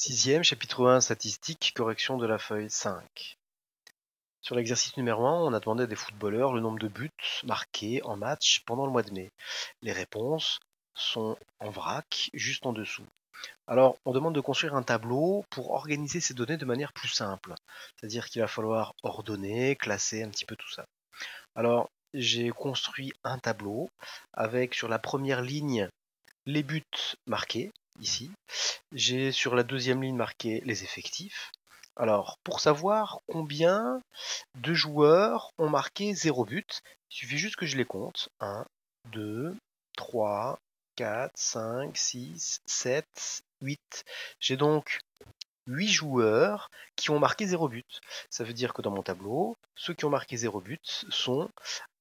Sixième, chapitre 1, statistiques, correction de la feuille 5. Sur l'exercice numéro 1, on a demandé à des footballeurs le nombre de buts marqués en match pendant le mois de mai. Les réponses sont en vrac, juste en dessous. Alors, on demande de construire un tableau pour organiser ces données de manière plus simple. C'est-à-dire qu'il va falloir ordonner, classer un petit peu tout ça. Alors, j'ai construit un tableau avec sur la première ligne les buts marqués, ici. J'ai sur la deuxième ligne marqué les effectifs. Alors, pour savoir combien de joueurs ont marqué 0 but, il suffit juste que je les compte. 1, 2, 3, 4, 5, 6, 7, 8. J'ai donc 8 joueurs qui ont marqué 0 but. Ça veut dire que dans mon tableau, ceux qui ont marqué 0 but sont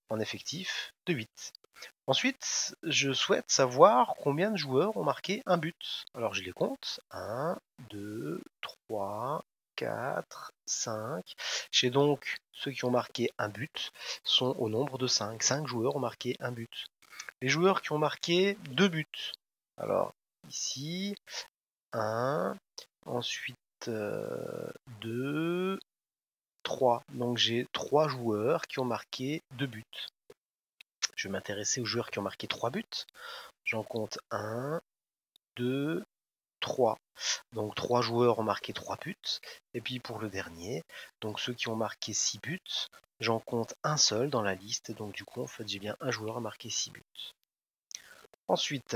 en effectif de 8. Ensuite, je souhaite savoir combien de joueurs ont marqué un but. Alors je les compte. 1, 2, 3, 4, 5. J'ai donc ceux qui ont marqué un but sont au nombre de 5. 5 joueurs ont marqué un but. Les joueurs qui ont marqué deux buts. Alors ici, 1, ensuite 2, 3. Donc j'ai 3 joueurs qui ont marqué deux buts. Je vais m'intéresser aux joueurs qui ont marqué 3 buts. J'en compte 1, 2, 3. Donc 3 joueurs ont marqué 3 buts. Et puis pour le dernier, donc ceux qui ont marqué 6 buts, j'en compte un seul dans la liste. Donc du coup, en fait, j'ai bien un joueur à marquer 6 buts. Ensuite,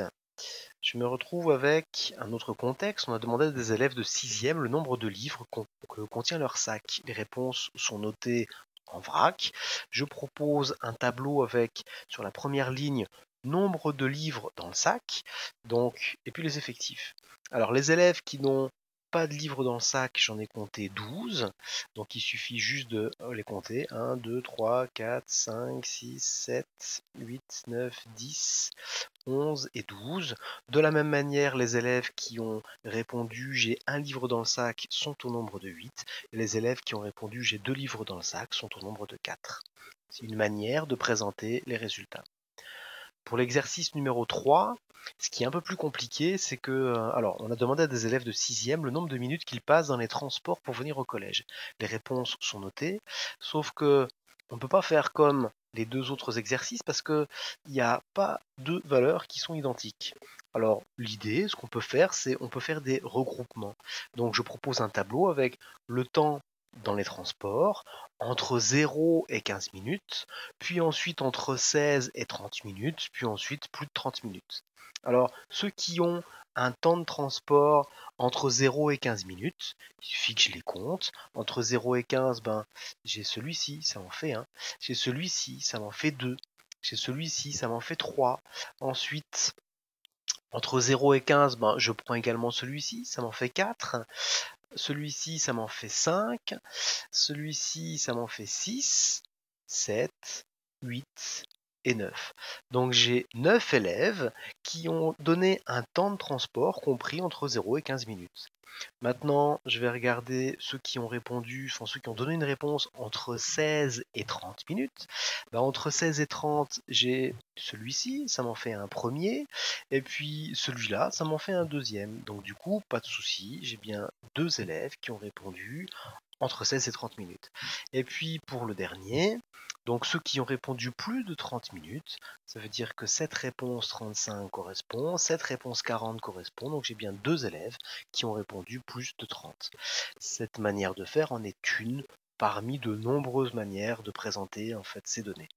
je me retrouve avec un autre contexte. On a demandé à des élèves de 6e le nombre de livres que contient leur sac. Les réponses sont notées en vrac. Je propose un tableau avec sur la première ligne nombre de livres dans le sac, donc et puis les effectifs. Alors les élèves qui n'ont pas de livres dans le sac, j'en ai compté 12. Donc il suffit juste de euh, les compter. 1, 2, 3, 4, 5, 6, 7, 8, 9, 10, 11 et 12. De la même manière, les élèves qui ont répondu j'ai un livre dans le sac sont au nombre de 8. Et les élèves qui ont répondu j'ai deux livres dans le sac sont au nombre de 4. C'est une manière de présenter les résultats. Pour l'exercice numéro 3, ce qui est un peu plus compliqué, c'est que, euh, alors, on a demandé à des élèves de 6e le nombre de minutes qu'ils passent dans les transports pour venir au collège. Les réponses sont notées, sauf que on ne peut pas faire comme les deux autres exercices parce qu'il n'y a pas deux valeurs qui sont identiques. Alors l'idée, ce qu'on peut faire, c'est on peut faire des regroupements. Donc je propose un tableau avec le temps dans les transports entre 0 et 15 minutes, puis ensuite entre 16 et 30 minutes, puis ensuite plus de 30 minutes. Alors, ceux qui ont un temps de transport entre 0 et 15 minutes, il suffit que je les compte. Entre 0 et 15, ben, j'ai celui-ci, ça m'en fait 1. J'ai celui-ci, ça m'en fait 2. J'ai celui-ci, ça m'en fait 3. Ensuite, entre 0 et 15, ben, je prends également celui-ci, ça m'en fait 4. Celui-ci, ça m'en fait 5. Celui-ci, ça m'en fait 6, 7, 8 et 9. Donc j'ai 9 élèves qui ont donné un temps de transport compris entre 0 et 15 minutes. Maintenant, je vais regarder ceux qui ont répondu, enfin ceux qui ont donné une réponse entre 16 et 30 minutes. Bah, entre 16 et 30, j'ai celui-ci, ça m'en fait un premier, et puis celui-là, ça m'en fait un deuxième. Donc du coup, pas de souci, j'ai bien deux élèves qui ont répondu entre 16 et 30 minutes. Et puis pour le dernier, donc ceux qui ont répondu plus de 30 minutes, ça veut dire que cette réponse 35 correspond, cette réponse 40 correspond, donc j'ai bien deux élèves qui ont répondu plus de 30. Cette manière de faire en est une parmi de nombreuses manières de présenter en fait ces données.